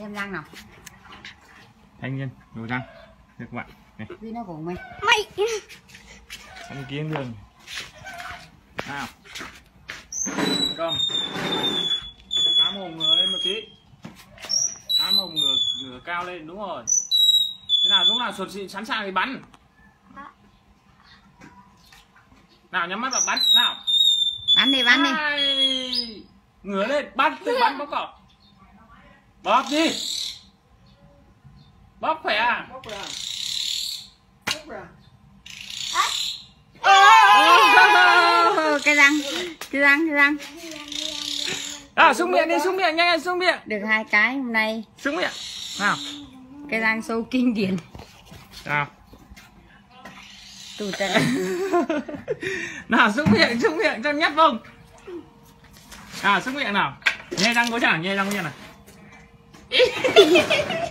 em răng nào. Thanh niên đồ răng. Được các bạn. Này. Vì nó của mày. Mày. Ăn kiến đường. Nào. Cầm. Há mồm ngửa lên một tí. Há mồm ngửa ngửa cao lên đúng rồi. Thế nào lúc nào sụt xị sẵn sàng thì bắn. Nào nhắm mắt vào bắn. Nào. Bắn đi bắn đi. Hai. ngửa lên bắn tự bắn bóp cỏ bóp đi. Bóp khỏe à? Ô, cái răng cái răng cái răng. À sung miệng đi sung miệng nhanh sung miệng. Được hai cái hôm nay. Sung miệng. Nào. Cái răng sâu kinh điển. Nào. Tù tận nào sung miệng sung miệng cho nhét vông. Nào sung miệng nào. Nhe răng có chả nhe răng có chả ハハハハ!